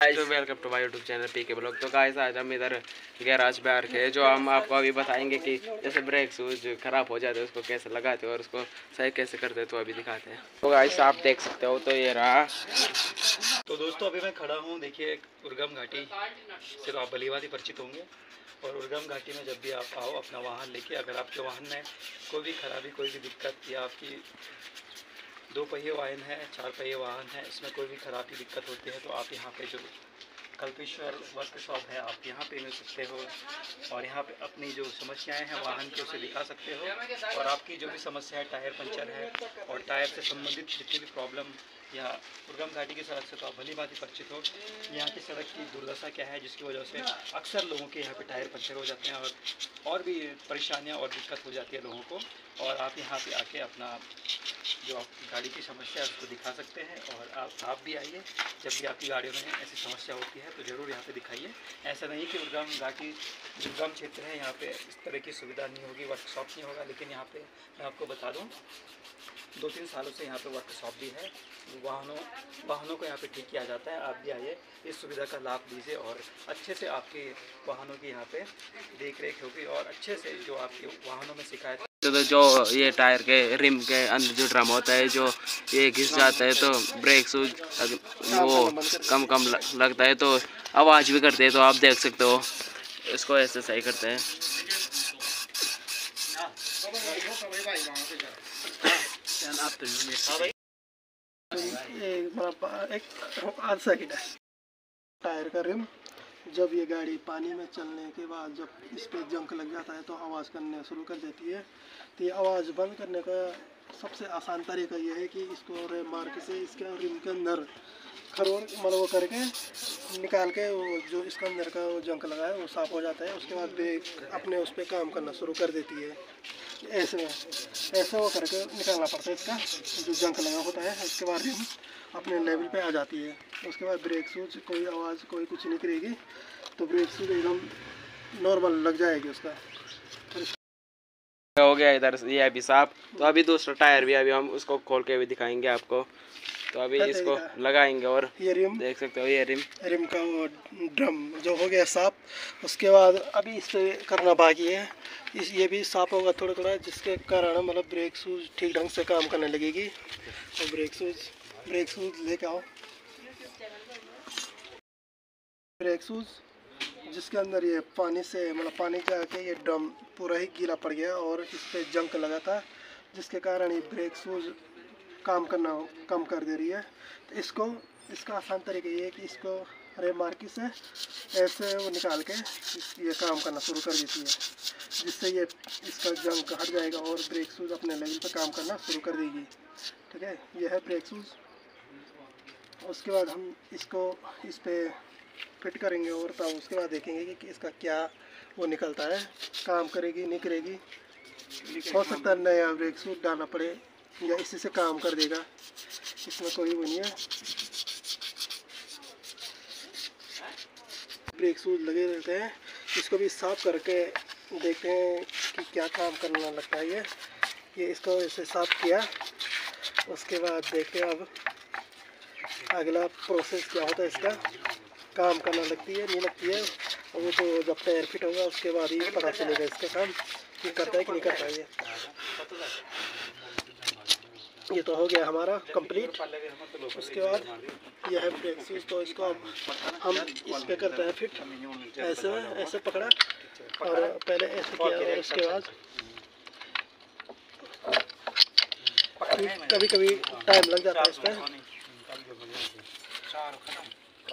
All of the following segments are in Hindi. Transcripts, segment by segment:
तो welcome to my YouTube channel P K blog तो गाइस आज हम इधर गैराज पे हैं जो हम आपको अभी बताएँगे कि जैसे ब्रेक शूज़ ख़राब हो जाते हैं उसको कैसे लगाते हैं और उसको सही कैसे करते हैं तो अभी दिखाते हैं। तो गाइस आप देख सकते हो तो ये रहा। तो दोस्तों अभी मैं खड़ा हूँ देखिए उर्गम घाटी। से तो आप भलीभांति परिचित होंगे। और उर्गम घाटी में जब भी आप आओ अपना वाहन लेके अगर आपके वाहन में कोई भी खराबी कोई भी दिक्कत या आपकी दो पहिए वाहन है, चार पहिए वाहन है, इसमें कोई भी खराबी दिक्कत होती है तो आप यहाँ पे जो कल्पेश्वर वर्कशॉप है, आप यहाँ पे मिल सकते हो और यहाँ पे अपनी जो समस्याएँ हैं, वाहन की उसे दिखा सकते हो और आपकी जो भी समस्या है, टायर पंचर है और टायर से संबंधित जितनी भी प्रॉब्लम या उर्गम घाटी की सड़क से तो आप भली भांति परिचित हो। यहाँ की सड़क की दुर्दशा क्या है, जिसकी वजह से अक्सर लोगों के यहाँ पे टायर पंचर हो जाते हैं और और भी परेशानियाँ और दिक्कत हो जाती है लोगों को और आप यहाँ पे आके अपना जो आप गाड़ी की समस्या है, उसको दिखा सकते हैं और आप आप भी आइए। जब भी आपकी गाड़ियों में ऐसी समस्या होती है तो ज़रूर यहाँ पे दिखाइए। ऐसा नहीं कि उर्गम घाटी दुर्गम क्षेत्र है, यहाँ पे इस तरह की सुविधा नहीं होगी वर्कशॉप नहीं होगा, लेकिन यहाँ पे मैं आपको बता दूँ दो तीन सालों से यहाँ पे वर्कशॉप भी है। वाहनों वाहनों को यहाँ पे ठीक किया जाता है, आप भी आइए। इस सुविधा का लाभ लीजिए और अच्छे से आपके वाहनों की यहाँ पे देख रेख होगी और अच्छे से जो आपके वाहनों में शिकायत तो जो ये टायर के रिम के अंदर जो ड्रम होता है, जो ये घिस जाता है तो ब्रेक शूज़ वो कम कम लगता है तो आवाज़ भी करते हैं तो आप देख सकते हो। इसको ऐसे सही करते हैं। एक है। टायर का रिम। जब ये गाड़ी पानी में चलने के बाद जब इस पर जंक लग जाता है तो आवाज़ करने शुरू कर देती है। तो ये आवाज़ बंद करने का सबसे आसान तरीका ये है कि इसको रे मार्क से इसके रिम के अंदर खरोड़ मतलब वो करके निकाल के वो जो इसके अंदर का वो जंक लगा है वो साफ़ हो जाता है। उसके बाद ब्रेक अपने उस पर काम करना शुरू कर देती है। ऐसे ऐसे वो करके निकालना पड़ता है इसका, जो जंक लगा होता है उसके बाद रिम अपने लेवल पे आ जाती है। उसके बाद ब्रेक सूच कोई आवाज़ कोई कुछ नहीं करेगी तो ब्रेक सूच एकदम नॉर्मल लग जाएगी उसका। हो गया इधर ये अभी साफ़। तो अभी दूसरा टायर भी अभी हम उसको खोल के भी दिखाएँगे आपको। तो अभी इसको लगाएँगे और ये रिम देख सकते हो ये रिम रिम का वो ड्रम जो हो गया साफ़। उसके बाद अभी इस पर करना बाकी है। इस ये भी साफ़ होगा थोड़ा थोड़ा जिसके कारण मतलब ब्रेक शूज़ ठीक ढंग से काम करने लगेगी। और ब्रेक शूज़ ब्रेक शूज़ लेके आओ। ब्रेक शूज़ जिसके अंदर ये पानी से मतलब पानी जाके ये ड्रम पूरा ही गीला पड़ गया और इस पर जंक लगा था जिसके कारण ये ब्रेक शूज़ काम करना, कम कर दे रही है। तो इसको, इसका आसान तरीका ये है कि इसको रे मार्की से ऐसे वो निकाल के ये काम करना शुरू कर देती है, जिससे ये, इसका जंक हट जाएगा और ब्रेक शूज़ अपने लेवल पर काम करना शुरू कर देगी। ठीक है? यह है ब्रेक शूज़ उसके बाद हम इसको इस पर फिट करेंगे और तब उसके बाद देखेंगे कि इसका क्या वो निकलता है, काम करेगी नहीं करेगी हो सकता है नया ब्रेक सूट डालना पड़े या इसी से काम कर देगा। इसमें कोई वो नहीं है। ब्रेक सूट लगे रहते हैं। इसको भी साफ़ करके देखते हैं कि क्या काम करना लगता है ये। ये इसको ऐसे साफ़ किया। उसके बाद देखते हैं अब अगला प्रोसेस क्या होता है इसका? काम करना लगती है, नहीं लगती है। और वो तो जब टायर फिट होगा, उसके बाद ही पता चलेगा इसका काम, कि करता है कि नहीं करता है ये। तो हो गया हमारा कंप्लीट उसके बाद यह है ब्रेक तो इसको अब हम इस पर करते हैं फिट ऐसे ऐसे पकड़ा। और पहले ऐसे किया और उसके बाद कभी कभी टाइम लग जाता है इस पर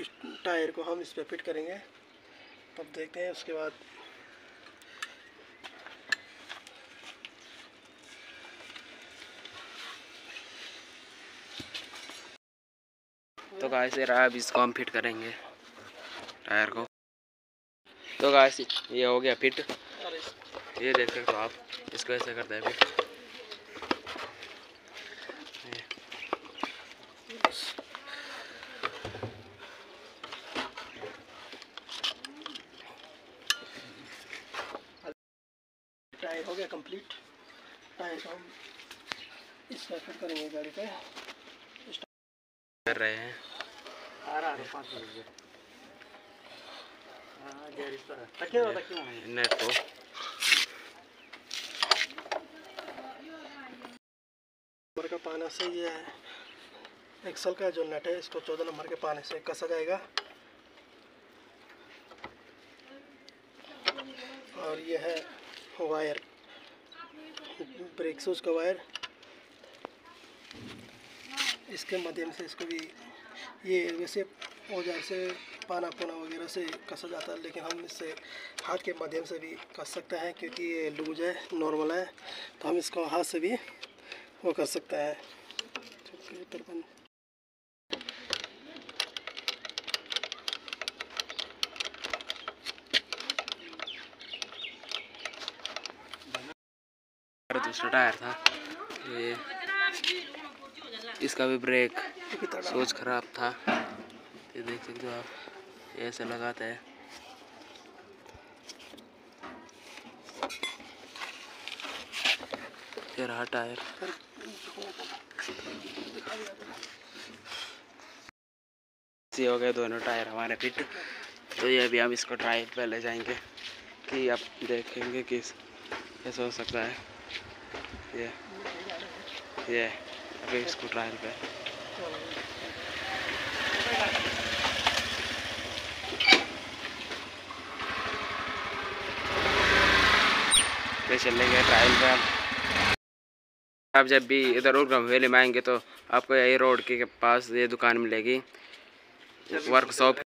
इस टायर को हम इस पर फिट करेंगे। तब देखते हैं उसके बाद। तो गाइस ये रहा अब इसको हम फिट करेंगे टायर को। तो गाइस ये हो गया फिट। ये देख सकते हो आप इसको ऐसे करते हैं फिट टायर हो गया कंप्लीट टायर हम इस फिट करेंगे गाड़ी पे. कर रहे हैं। आ रहा है पाँच मिनट हाँ है। नेट को नंबर का पाना से ये है। एक्सल का जो नेट है इसको चौदह नंबर के पाने से कसा जाएगा। और ये है वायर ब्रेक सूज का वायर। इसके माध्यम से इसको भी ये वैसे औज़ार से, पाना पुना वगैरह से कसा जाता है, लेकिन हम इससे हाथ के माध्यम से भी कस सकते हैं, क्योंकि ये लूज है, नॉर्मल है तो हम इसको हाथ से भी वो कर सकते हैं। दूसरा टायर था। ये इसका भी ब्रेक सोच खराब था। ये देख सकते हो आप ऐसे लगाते हैं। रहा टायर। हो गए दोनों टायर हमारे फिट। तो ये अभी हम इसको ट्रायल पे ले जाएँगे कि आप देखेंगे कि कैसे हो सकता है। ये ये अभी इसको ट्रायल पे पे चलेंगे ट्रायल पे आप जब भी इधर उर्गम वैली में आएँगे तो आपको यही रोड के पास ये दुकान मिलेगी। वर्कशॉप